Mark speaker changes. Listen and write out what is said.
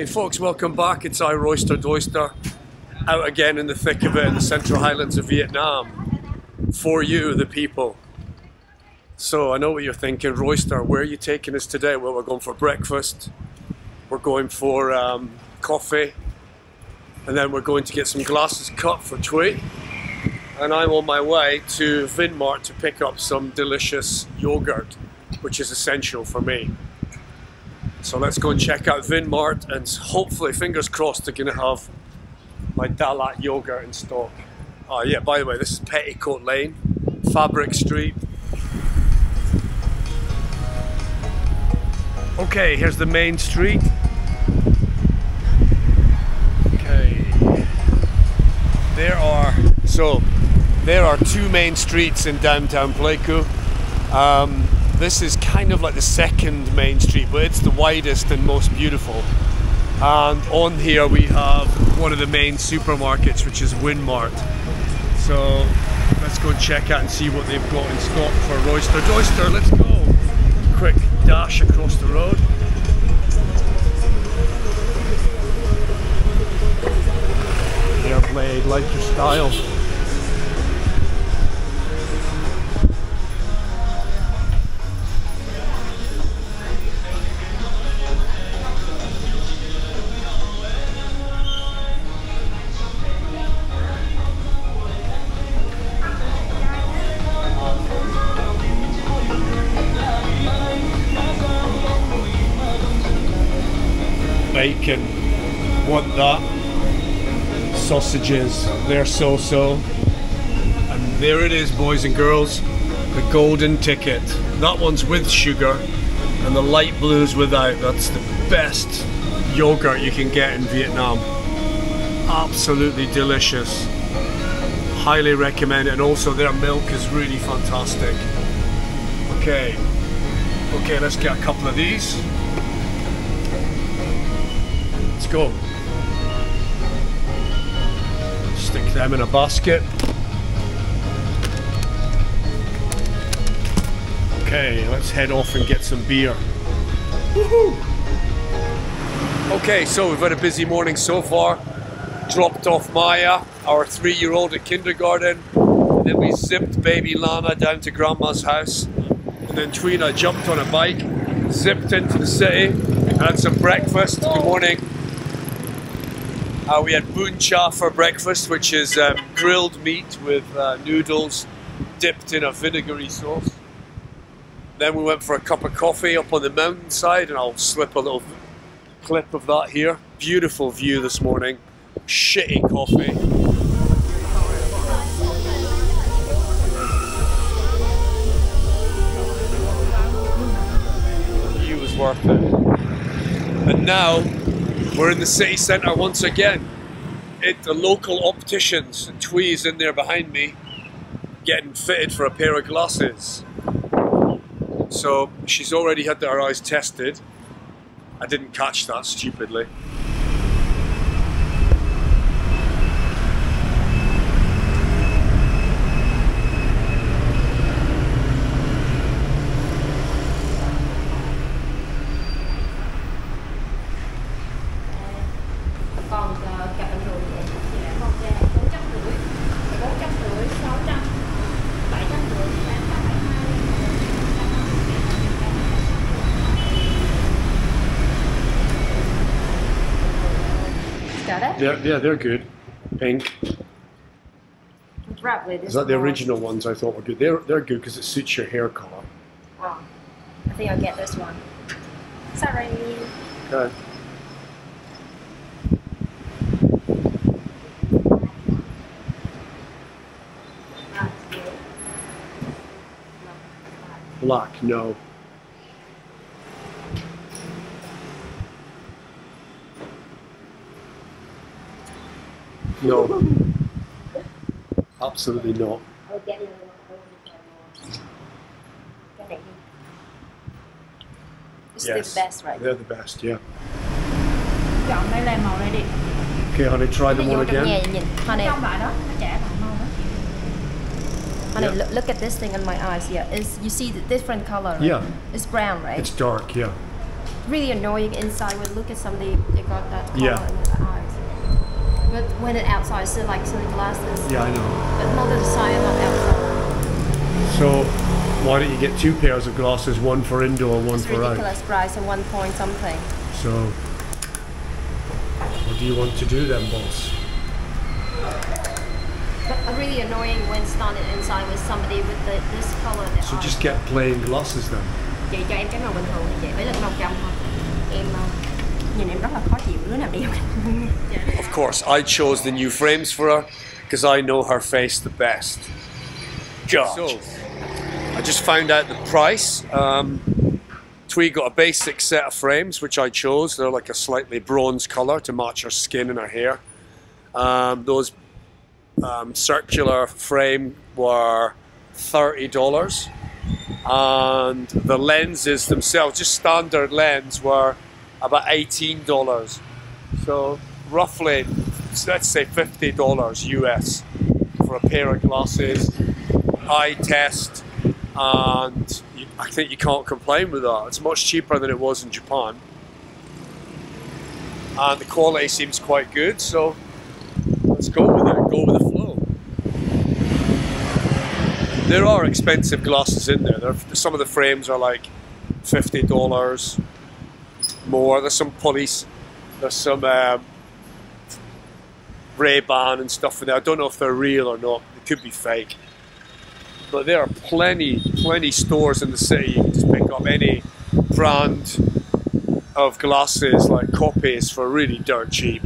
Speaker 1: Okay, folks, welcome back. It's I, Royster Doyster, out again in the thick of it in the Central Highlands of Vietnam. For you, the people. So I know what you're thinking, Royster, where are you taking us today? Well, we're going for breakfast, we're going for um, coffee, and then we're going to get some glasses cut for Thuy. And I'm on my way to Vinmart to pick up some delicious yogurt, which is essential for me. So let's go and check out Vinmart and hopefully, fingers crossed, they're going to have my Dalat yogurt in stock. Oh yeah, by the way, this is Petticoat Lane, Fabric Street. Okay, here's the main street. Okay. There are, so, there are two main streets in downtown Pleiku. Um, this is kind of like the second main street, but it's the widest and most beautiful. And on here we have one of the main supermarkets, which is Winmart. So let's go and check out and see what they've got in stock for Royster. Royster, let's go! Bacon. Want that. Sausages, they're so so. And there it is, boys and girls. The golden ticket. That one's with sugar, and the light blue's without. That's the best yogurt you can get in Vietnam. Absolutely delicious. Highly recommend it, and also their milk is really fantastic. Okay, okay, let's get a couple of these go. Stick them in a basket. Okay, let's head off and get some beer. Okay, so we've had a busy morning so far. Dropped off Maya, our three-year-old at kindergarten. And then we zipped baby Lana down to grandma's house. And then Trina jumped on a bike, zipped into the city, had some breakfast. Good morning. Uh, we had bun cha for breakfast, which is um, grilled meat with uh, noodles dipped in a vinegary sauce. Then we went for a cup of coffee up on the mountainside, and I'll slip a little clip of that here. Beautiful view this morning. Shitty coffee. Was worth it. And now we're in the city centre once again. The local opticians, and Thuy's in there behind me, getting fitted for a pair of glasses. So she's already had her eyes tested. I didn't catch that stupidly. They're, yeah, they're good. Pink.
Speaker 2: Probably
Speaker 1: Is that the original ones I thought were good? They're, they're good because it suits your hair color.
Speaker 2: Oh, I think I'll get this one. Sorry.
Speaker 1: Okay. Black, no. No. Absolutely not.
Speaker 2: It's
Speaker 1: Yes.
Speaker 2: the best, right?
Speaker 1: They're the best, yeah.
Speaker 3: chọn đây là màu này đi
Speaker 1: Okay, honey, try them
Speaker 2: Ví
Speaker 1: on
Speaker 2: dụ trong nhà
Speaker 1: again.
Speaker 2: nhìn honey,
Speaker 3: trong lại đó nó trẻ bằng màu đó
Speaker 2: honey
Speaker 1: Yeah.
Speaker 2: look, look at this thing in my eyes here. Is you see the different color? Right?
Speaker 1: Yeah.
Speaker 2: It's brown, right?
Speaker 1: It's dark, yeah.
Speaker 2: really annoying inside when look at somebody they got that color
Speaker 1: Yeah.
Speaker 2: in their eyes. But when it outside, it's still like sunglasses.
Speaker 1: Yeah, I know.
Speaker 2: But not the I'm not outside.
Speaker 1: So why don't you get two pairs of glasses, one for indoor, one
Speaker 2: It's
Speaker 1: for out?
Speaker 2: ridiculous price and one point something.
Speaker 1: So what do you want to do then, boss?
Speaker 2: But really annoying when standing inside with somebody with the, this color
Speaker 1: So
Speaker 2: eyes.
Speaker 1: just get plain glasses then.
Speaker 2: Chị cho em cái màu bình thường chị phải lên màu trầm thôi. Em nhìn em rất là khó chịu đứa nào đeo
Speaker 1: Of course, I chose the new frames for her because I know her face the best. God. So, I just found out the price. Um, Thuy got a basic set of frames, which I chose. They're like a slightly bronze colour to match her skin and her hair. Um, those um, circular frame were thirty dollars, and the lenses themselves, just standard lens, were about eighteen dollars. So roughly, let's say fifty dollars US for a pair of glasses, eye test, and I think you can't complain with that. It's much cheaper than it was in Japan, and the quality seems quite good. So let's go with it. Go with the flow. There are expensive glasses in there. some of the frames are like fifty dollars more. There's some police. There's some um, Ray Ban and stuff in there. I don't know if they're real or not. They could be fake. But there are plenty, plenty stores in the city. You can just pick up any brand of glasses, like copies, for really dirt cheap.